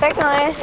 Czekaj.